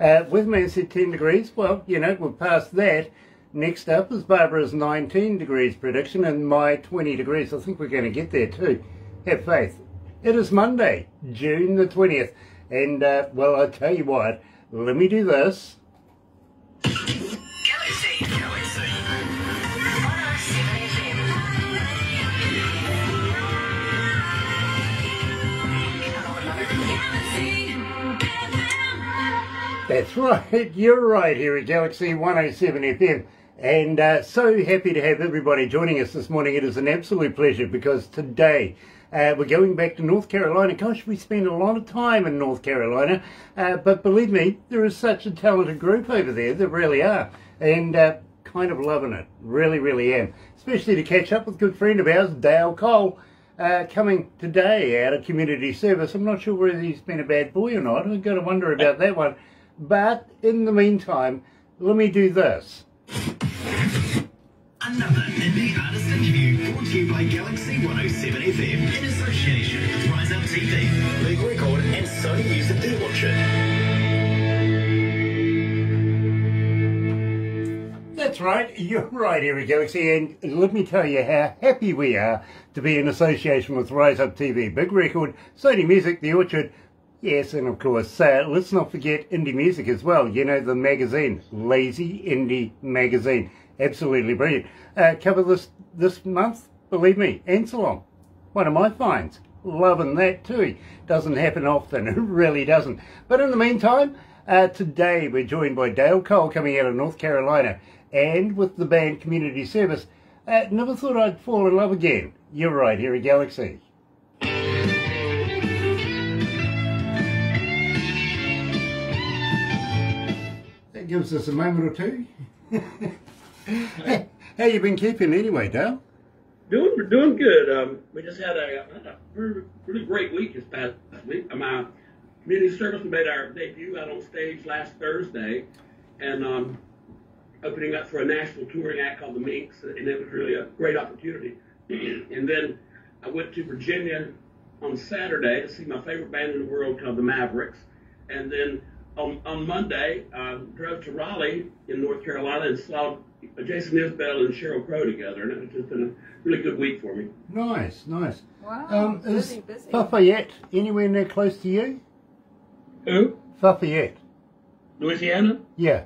Uh, with at 10 degrees. Well, you know, we're past that. Next up is Barbara's 19 degrees prediction and my 20 degrees. I think we're going to get there too. Have faith. It is Monday, June the 20th. And, uh, well, I tell you what, let me do this. That's right, you're right here at Galaxy 107 FM. And uh, so happy to have everybody joining us this morning. It is an absolute pleasure because today uh, we're going back to North Carolina. Gosh, we spend a lot of time in North Carolina. Uh, but believe me, there is such a talented group over there. There really are. And uh, kind of loving it. Really, really am. Especially to catch up with a good friend of ours, Dale Cole. Uh, coming today out of community service. I'm not sure whether he's been a bad boy or not. I've got to wonder about that one. But in the meantime, let me do this. Another indie artist interview brought to you by Galaxy 107 FM in association with Rise Up TV, Big Record, and Sony Music The Orchard. That's right, you're right, Eric Galaxy, and let me tell you how happy we are to be in association with Rise Up TV, Big Record, Sony Music, The Orchard, yes, and of course, uh, let's not forget indie music as well. You know, the magazine, Lazy Indie Magazine, absolutely brilliant. Uh, cover this this month, believe me, Anselom, one of my finds. Loving that too. Doesn't happen often, it really doesn't. But in the meantime, uh, today we're joined by Dale Cole coming out of North Carolina and with the band Community Service. Uh, never thought I'd fall in love again. You're right, here at Galaxy. Gives us a moment or two. hey, How you been keeping anyway, Dale? Doing doing good. Um, we just had a, had a really, great week this past week. My community service made our debut out on stage last Thursday, and um, opening up for a national touring act called the Minks, and it was really a great opportunity. and then I went to Virginia on Saturday to see my favorite band in the world called the Mavericks, and then on, on Monday uh, drove to Raleigh in North Carolina and saw Jason Isbell and Sheryl Crow together, and it's just been a really good week for me. Nice, nice. Wow, Um, is busy, busy. Lafayette anywhere near close to you? Who? Lafayette. Louisiana? Yeah.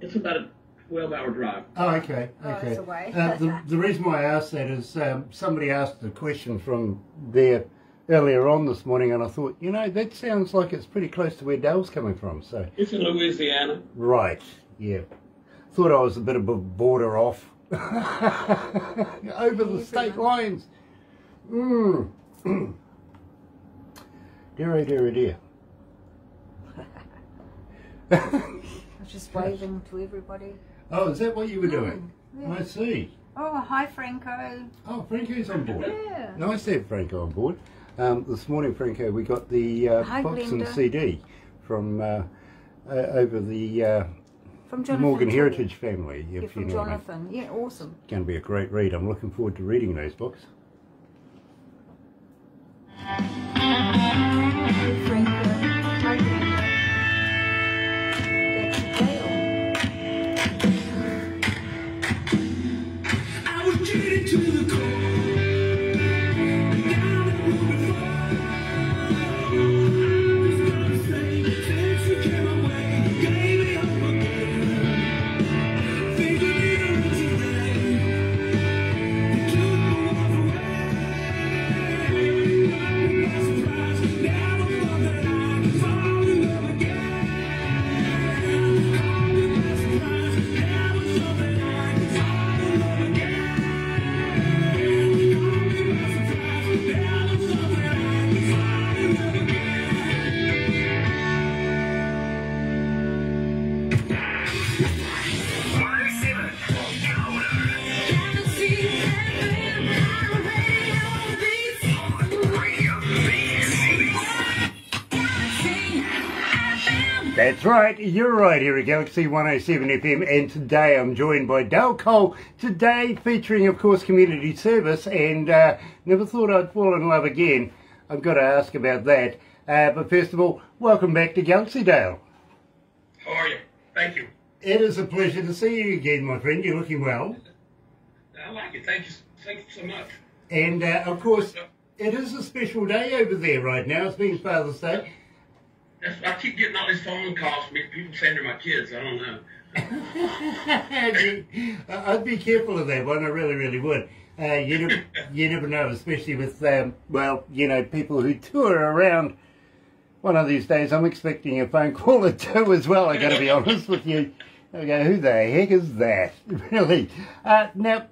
It's about a 12 hour drive. Oh, okay, Oh, okay. it's away. Uh, the, the reason why I asked that is um, somebody asked a question from there earlier on this morning, and I thought, you know, that sounds like it's pretty close to where Dale's coming from. So, It's in Louisiana. right, yeah. Thought I was a bit of a border off over the state lines. Mm. dear, oh dear, oh dear. I was just waving to everybody. oh, is that what you were doing? Mm, yeah. I see. Oh, hi, Franco. Oh, Franco's on board. Yeah. Nice to have Franco on board. Um, this morning, Franco, we got the uh, Hi, box and CD from uh, uh, over the uh, From Jonathan. Morgan. Heritage family, Yeah, if from you know what I mean. Jonathan. Yeah, awesome. It's Going to be a great read. I'm looking forward to reading those books. That's right, you're right here at Galaxy 107 FM, and today I'm joined by Dale Cole. Today, featuring, of course, community service, and uh, never thought I'd fall in love again. I've got to ask about that. Uh, but first of all, welcome back to Galaxydale. How are you? Thank you. It is a pleasure to see you again, my friend. You're looking well. I like it. Thank you. Thank you so much. And uh, of course, it is a special day over there right now. It's been Father's Day. That's, I keep getting all these phone calls from people saying they're my kids. I don't know. I'd be careful of that one. I really, really would. Uh, you never, you never know, especially with um, well, you know, people who tour around. One of these days, I'm expecting a phone call or two as well. I got to be honest with you. I go, who the heck is that? Really? Uh, now,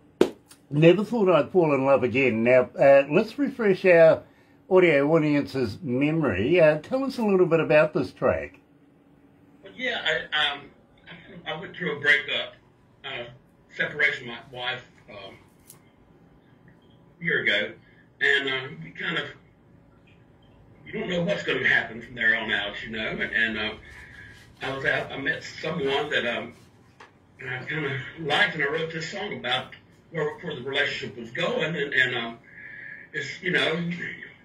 never thought I'd fall in love again. Now, uh, let's refresh our audio audience's memory. Uh, tell us a little bit about this track. Yeah, I um, I, went through a breakup, uh, separation with my wife um, a year ago, and uh, you kind of you don't know what's going to happen from there on out, you know. And, and uh, I was out, I met someone that um, I kind of liked, and I wrote this song about where, where the relationship was going, and, and um, it's you know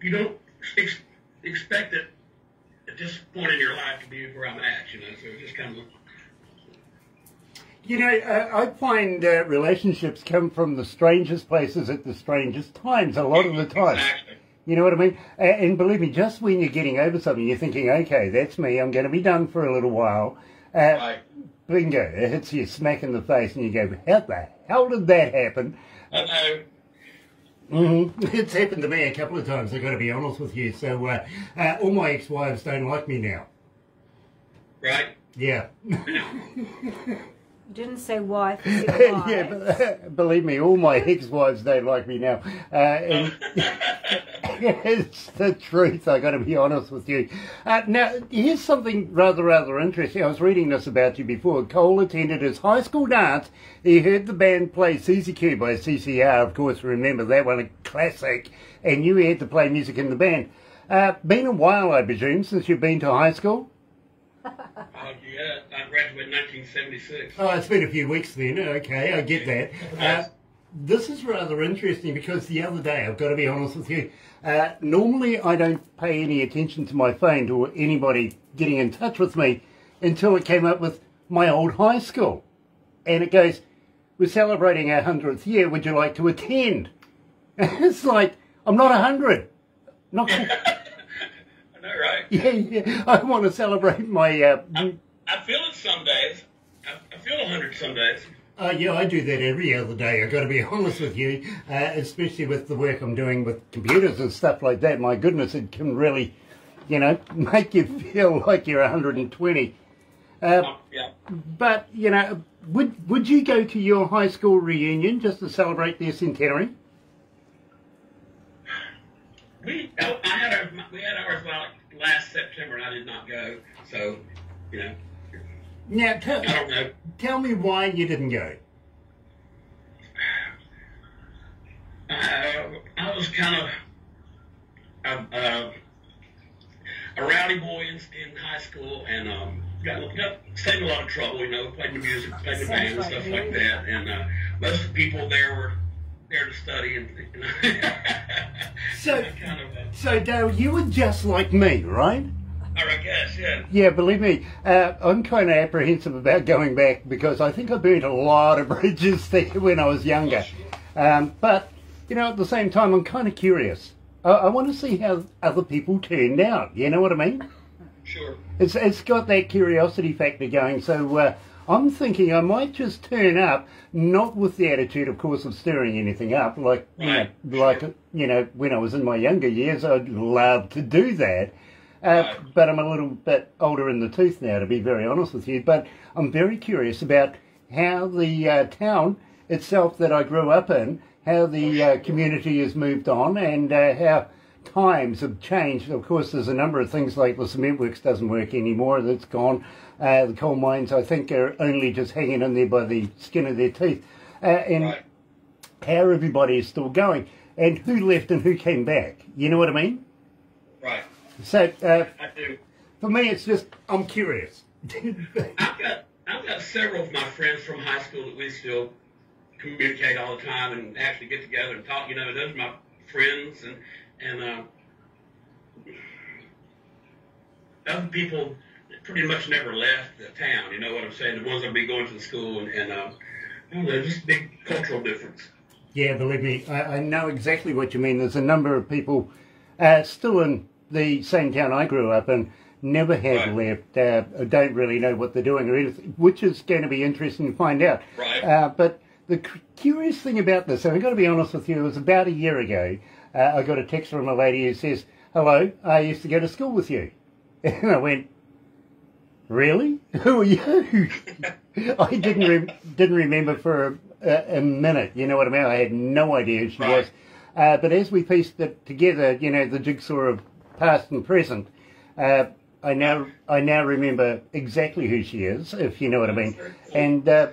you don't ex- expect it at this point in your life to be where I'm at, you know. So it's just kind of You know, I find uh, relationships come from the strangest places at the strangest times a lot of the time. Exactly. You know what I mean? And believe me, just when you're getting over something, you're thinking, okay, that's me, I'm going to be done for a little while. Uh, Right. bingo, it hits you smack in the face, and you go, how the hell did that happen? I know. hmm It's happened to me a couple of times, I've got to be honest with you. So, uh, uh, all my ex wives don't like me now. Right. Yeah. You didn't say wife, wife. yeah, but, uh, believe me, all my ex-wives don't like me now. Uh, and it's the truth. I got to be honest with you. Uh, now, here's something rather, rather interesting. I was reading this about you before. Cole attended his high school dance. He heard the band play Suzie Q by CCR. Of course, remember that one, a classic. And you had to play music in the band. Uh, been a while, I presume, since you've been to high school. Yeah, I graduated in 1976. Oh, it's been a few weeks then. Okay, I get that. Uh, this is rather interesting because the other day, I've got to be honest with you, uh, normally I don't pay any attention to my phone to anybody getting in touch with me until it came up with my old high school. And it goes, we're celebrating our 100th year, would you like to attend? it's like, I'm not 100. Not, I know, right? yeah, yeah, I want to celebrate my uh, I feel it some days. I, I feel 100 some days. Uh, yeah, I do that every other day. I've got to be honest with you, uh, especially with the work I'm doing with computers and stuff like that. My goodness, it can really, you know, make you feel like you're 120. Uh, Um, yeah. but you know, would would you go to your high school reunion just to celebrate their centenary? We I I had our, we had ours last September, and I did not go. So, you know, Now, tell, I don't know. tell me why you didn't go. Uh, I was kind of a, a, a rowdy boy in, in high school, and um, got, got stayed in a lot of trouble. You know, played the music, played the band, and stuff like that. And uh, most of the people there were there to study, and you know, So- kind of. So, Dale, you were just like me, right? I guess, yeah. Yeah, believe me, uh, I'm kind of apprehensive about going back because I think I burned a lot of bridges there when I was younger. Um, but, you know, at the same time, I'm kind of curious. I, I want to see how other people turned out. You know what I mean? Sure. It's it's got that curiosity factor going. So uh, I'm thinking I might just turn up, not with the attitude, of course, of stirring anything up, like you know, like you know, when I was in my younger years, I'd love to do that. Uh, Right. But I'm a little bit older in the tooth now, to be very honest with you. But I'm very curious about how the uh, town itself that I grew up in, how the uh, community has moved on, and uh, how times have changed. Of course, there's a number of things like the cement works doesn't work anymore. That's gone. Uh, the coal mines, I think, are only just hanging in there by the skin of their teeth. Uh, and Right. how everybody is still going, and who left and who came back. You know what I mean? Right. So uh, I do. for me, it's just I'm curious. I've got I've got several of my friends from high school that we still communicate all the time and actually get together and talk. You know, those are my friends and and uh, other people pretty much never left the town. You know what I'm saying? The ones that be going to the school and, and I don't know, just big cultural difference. Yeah, believe me, I, I know exactly what you mean. There's a number of people uh, still in the same town I grew up in, never have Right. left, uh, don't really know what they're doing or anything, which is going to be interesting to find out. Right. Uh, but the curious thing about this, and I've got to be honest with you, it was about a year ago, uh, I got a text from a lady who says, Hello, I used to go to school with you. And I went, Really? Who are you? I didn't re- didn't remember for a, a minute. You know what I mean? I had no idea who she Right. was. Uh, but as we pieced it together, you know, the jigsaw of past and present, uh, I now I now remember exactly who she is, if you know what I mean. And uh,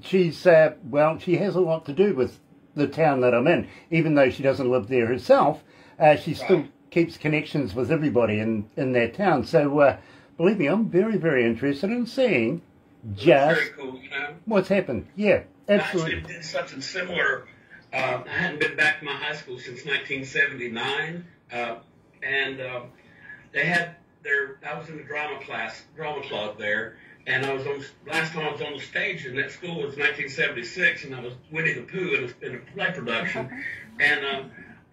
she's uh, well, she has a lot to do with the town that I'm in, even though she doesn't live there herself. Uh, she still keeps connections with everybody in in that town. So uh, believe me, I'm very very interested in seeing just Very cool, you know. what's happened. Yeah, I absolutely. actually did something similar. Uh, I hadn't been back to my high school since 1979, uh, and uh, they had their. I was in the drama class, drama club there, and I was on. Last time I was on the stage in that school was 1976, and I was Winnie the Pooh in a, in a play production, and uh,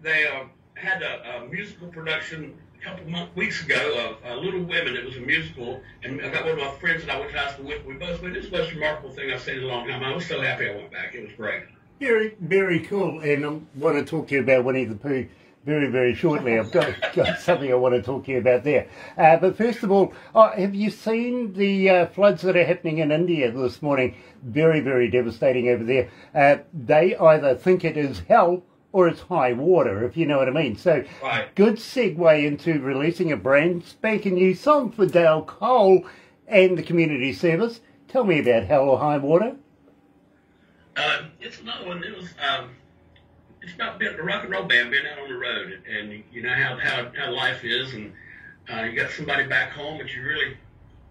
they uh, had a, a musical production a couple months, weeks ago of uh, Little Women. It was a musical, and I got one of my friends that I went to high school with. We both went. It was the most remarkable thing I've seen in a long time. I was so happy I went back. It was great. Very, very cool. And I want to talk to you about Winnie the Pooh very, very shortly. I've got, got something I want to talk to you about there. Uh, but first of all, oh, have you seen the uh, floods that are happening in India this morning? Very, very devastating over there. Uh, they either think it is hell or it's high water, if you know what I mean. So, Right. good segue into releasing a brand spanking new song for Dale Cole and the community service. Tell me about Hell or High Water. Uh, it's another one. It was. Um, it's about being a rock and roll band being out on the road, and you know how how, how life is, and uh, you got somebody back home that you really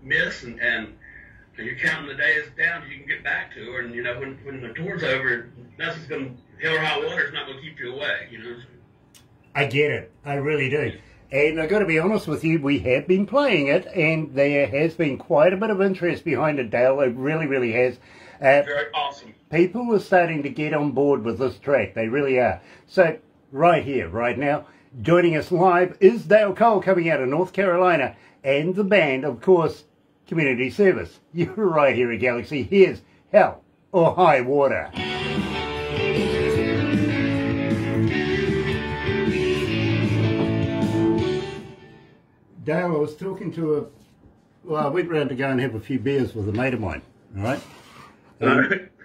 miss, and and you're counting the days down you can get back to her, and you know when when the tour's over, nothing's to hell or high water is not to keep you away, you know. I get it. I really do. And I've got to be honest with you, we have been playing it, and there has been quite a bit of interest behind it, Dale. It really, really has. Uh, Very awesome. people are starting to get on board with this track. They really are. So, right here, right now, joining us live is Dale Cole coming out of North Carolina, and the band, of course, Community Service. You're right here at Galaxy. Here's Hell or High Water. Dale, I was talking to a. Well, I went round to go and have a few beers with a mate of mine, all right?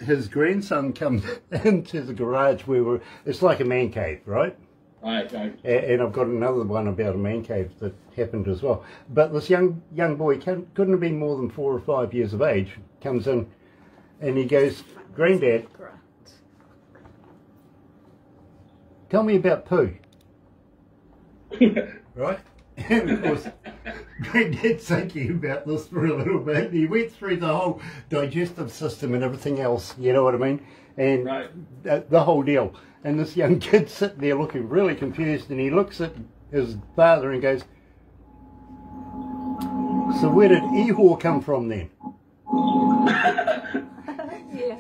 His grandson comes into the garage where we're. It's like a man cave, right? Right, right. And I've got another one about a man cave that happened as well. But this young young boy can, couldn't have been more than four or five years of age. Comes in, and he goes, "Granddad, tell me about poo." right? And of course, Granddad's thinking about this for a little bit. He went through the whole digestive system and everything else, you know what I mean? And Right. the, the whole deal. And this young kid sitting there looking really confused, and he looks at his father and goes, So where did Eeyore come from then? Yeah.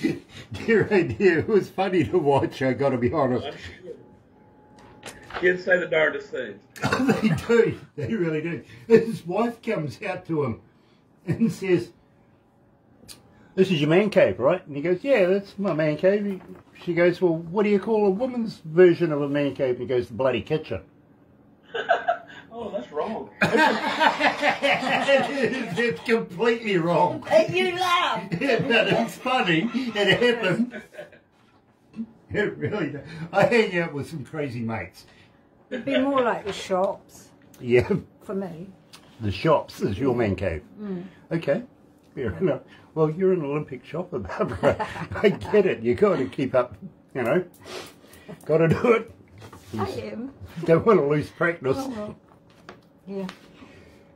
dear, oh dear, idea. it was funny to watch, I gotta be honest. Kids say the darndest things. they do. They really do. His wife comes out to him and says, This is your man cave, right? And he goes, Yeah, that's my man cave. She goes, Well, what do you call a woman's version of a man cave? And he goes, The bloody kitchen. Oh, that's wrong. it's completely wrong. And you laugh. but it's funny. It happened. It really does. I hang out with some crazy mates. It'd be more like the shops Yeah. for me. The shops is your man cave. Mm. Okay, fair enough. Well, you're an Olympic shopper, Barbara. I get it. You've got to keep up, you know. Got to do it. I am. Don't want to lose practice. Oh, well. Yeah.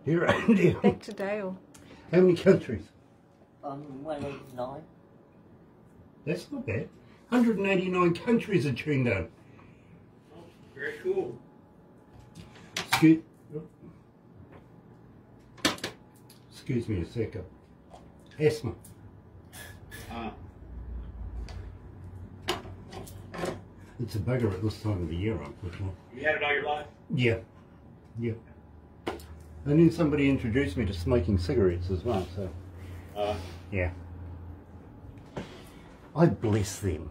Here, Andy. Back to Dale. How many countries? Um, well, nine. That's not bad. 189 countries are tuned in. Oh, very cool. Excuse, excuse me a second. Asthma. Uh, It's a bugger at this time of the year, unfortunately. you had it all your life? Yeah, yeah. And then somebody introduced me to smoking cigarettes as well, so Uh, yeah. I bless them.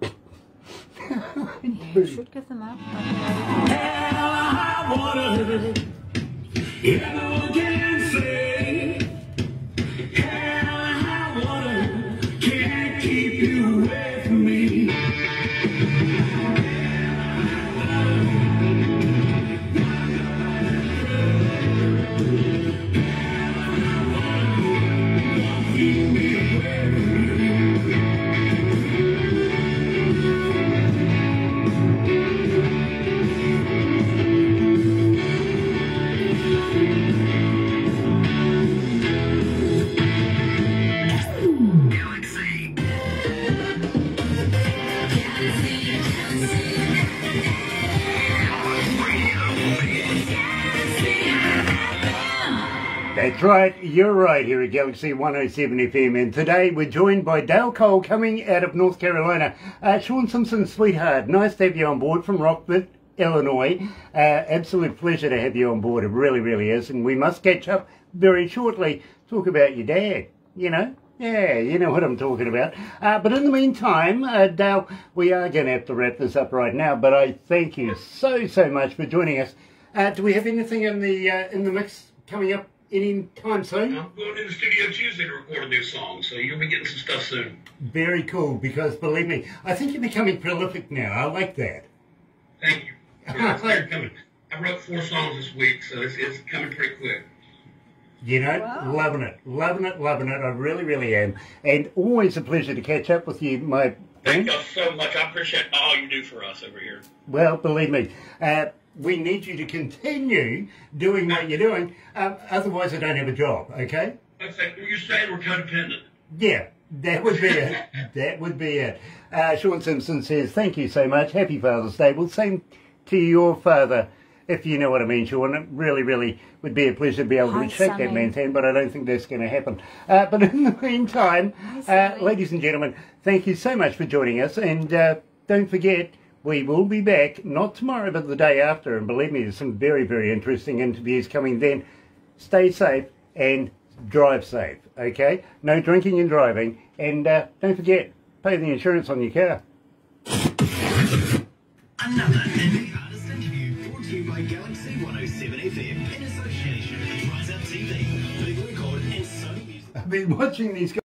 You should give them up. That's right, you're right here at Galaxy 107 FM, and today we're joined by Dale Cole coming out of North Carolina. Uh, Sean Simpson, sweetheart, nice to have you on board from Rockford, Illinois. Uh, absolute pleasure to have you on board, it really, really is, and we must catch up very shortly. Talk about your dad, you know? Yeah, you know what I'm talking about. Uh, but in the meantime, uh, Dale, we are going to have to wrap this up right now, but I thank you so, so much for joining us. Uh, do we have anything in the, uh, in the mix coming up any time soon? I'm going to the studio Tuesday to record a new song, so you'll be getting some stuff soon. Very cool, because believe me, I think you're becoming prolific now. I like that. Thank you. Yeah, it's they're coming. I wrote four songs this week, so it's, it's coming pretty quick. You know, Wow. loving it, loving it, loving it. I really, really am. And always a pleasure to catch up with you, my Thank y'all so much. I appreciate all you do for us over here. Well, believe me, uh, we need you to continue doing what you're doing. Um, otherwise, I don't have a job, okay? Let's say, you're saying we're codependent. Yeah, that would be it. That would be it. Uh, Sean Simpson says, thank you so much. Happy Father's Day. Well, same to your father, if you know what I mean, Sean. It really, really would be a pleasure to be able Hi, to shake that Sonny. man's hand, but I don't think that's going to happen. Uh, but in the meantime, uh, ladies and gentlemen, thank you so much for joining us. And uh, don't forget, we will be back, not tomorrow, but the day after. And believe me, there's some very, very interesting interviews coming then. Stay safe and drive safe, okay? No drinking and driving. And uh, don't forget, pay the insurance on your car. Another been watching these guys.